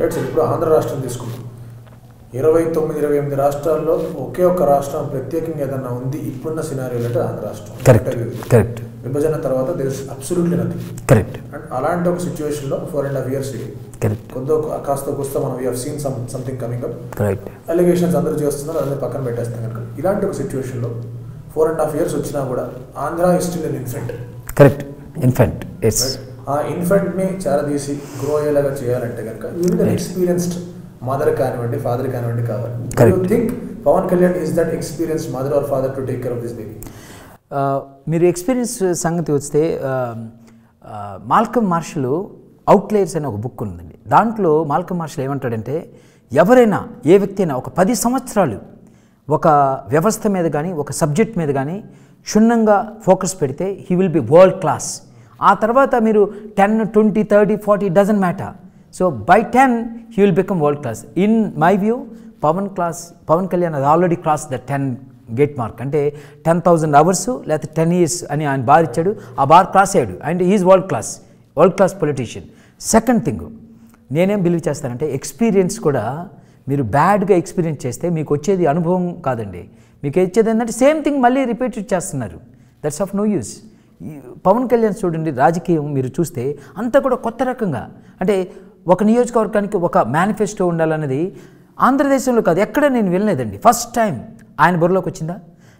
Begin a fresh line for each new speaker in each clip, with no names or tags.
ఇప్పుడు ఆంధ్ర రాష్ట్రం తీసుకుంటాం ఇరవై తొమ్మిది ఇరవై ఎనిమిది రాష్ట్రాల్లో ఒకే ఒక్క రాష్ట్రం ప్రత్యేకంగా ఏదన్నా ఉంది ఇప్పుడున్న సినారియో అంటే ఆంధ్ర రాష్ట్రం.
కరెక్ట్. కరెక్ట్
విభజన తర్వాత there is absolutely nothing
correct
and అలాంటి ఒక సిచ్యువేషన్లో four and half years
correct
కొద్దో కాస్త కూస్త మనం we seen some something coming up
correct
allegations అందరూ చేస్తున్నారు అదే పక్కన పెట్టేస్తాం కనుక. ఇలాంటి ఒక సిచ్యువేషన్లో ఫోర్ అండ్ హాఫ్ ఇయర్స్ వచ్చినా కూడా Andhra is still infant
correct infant yes
ఆ ఇన్ఫెంట్ని చేరదీసి గ్రో అయ్యేలాగా చేయాలంటే కనుక యూనిట్ ఎక్స్పీరియన్స్డ్ మదర్ కానివ్వండి ఫాదర్ కానివ్వండి కావాలి. Think Pavan Kalyan is that experienced mother or father to take care of this baby
మీరు ఎక్స్పీరియన్స్ సంగతి వస్తే మాల్కమ్ మార్షల్ అవుట్లేయర్స్ అనే ఒక బుక్ ఉందండి. దాంట్లో మాల్కమ్ మార్షల్ ఏమంటాడంటే ఎవరైనా ఏ వ్యక్తి అయినా ఒక పది సంవత్సరాలు ఒక వ్యవస్థ మీద కానీ ఒక సబ్జెక్ట్ మీద కానీ క్షుణ్ణంగా ఫోకస్ పెడితే he will be world class ఆ తర్వాత మీరు ten twenty thirty forty dozen matter so by ten he will become world class in my view Pavan class Pavan Kalyan అది already cross the ten gate mark అంటే ten thousand hours లేకపోతే ten years అని ఆయన bar ఇచ్చాడు. ఆ bar cross అయ్యాడు and is world class world class politician second thing నేనేం believe చేస్తానంటే ఎక్స్పీరియన్స్ కూడా మీరు బ్యాడ్గా ఎక్స్పీరియన్స్ చేస్తే మీకు వచ్చేది అనుభవం కాదండి. మీకు వచ్చేది ఏంటంటే సేమ్ థింగ్ మళ్ళీ రిపీట్ చేస్తున్నారు. That's of no use Pavan Kalyan చూడండి రాజకీయం మీరు చూస్తే అంతా కూడా కొత్త రకంగా. అంటే ఒక నియోజకవర్గానికి ఒక మేనిఫెస్టో ఉండాలన్నది ఆంధ్రదేశంలో కాదు ఎక్కడ నేను వినలేదండి. ఫస్ట్ టైం ఆయన బుర్రలోకి వచ్చిందా?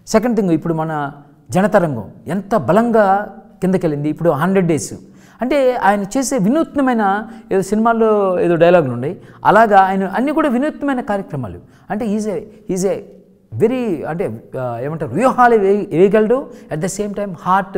సెకండ్ థింగ్ ఇప్పుడు మన జనతరంగం ఎంత బలంగా కిందకెళ్ళింది ఇప్పుడు హండ్రెడ్ డేస్ అంటే ఆయన చేసే వినూత్నమైన ఏదో సినిమాల్లో ఏదో డైలాగులు ఉన్నాయి. అలాగా ఆయన అన్నీ కూడా వినూత్నమైన కార్యక్రమాలు. అంటే is a is a very అంటే ఏమంటారు వ్యూహాలు వేయగలడు at the same time heart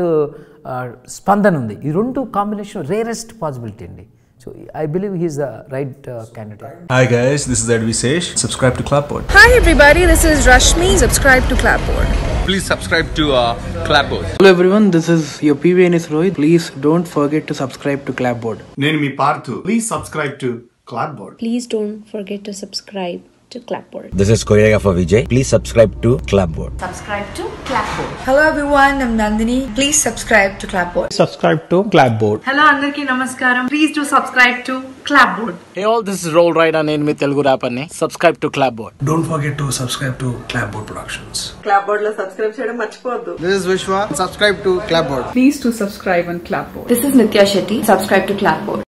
స్పందన ఉంది ఈ రెండు కాంబినేషన్ రేరెస్ట్ పాసిబిలిటీ అండి so I believe he is the right candidate
Hi guys, this is Ed Visesh. Subscribe to Clapboard.
Hi everybody, this is Rashmi. Subscribe to Clapboard.
Please subscribe to uh, Clapboard.
Hello everyone, this is your PVNS Rohit. Please don't forget to subscribe to Clapboard.
నేను మీ Parthu please subscribe to Clapboard
Please don't forget to subscribe to Clapboard.
This is choreographer Vijay. Please subscribe to Clapboard.
Subscribe to Clapboard.
Hello everyone, I'm Nandini. Please subscribe to Clapboard.
To Clapboard
hello అందరికీ నమస్కారం please to subscribe to Clapboard
Hey all, this is Roll Rider నేను మీ Telugu ర్యాపర్ని subscribe to Clapboard.
Don't forget to subscribe to Clapboard Productions.
బోర్డ్లో subscribe చేయడం మర్చిపోవద్దు
This is Vishwa. Subscribe to Clapboard.
To subscribe and Clapboard
This is Nitya Shetty. Subscribe to Clapboard.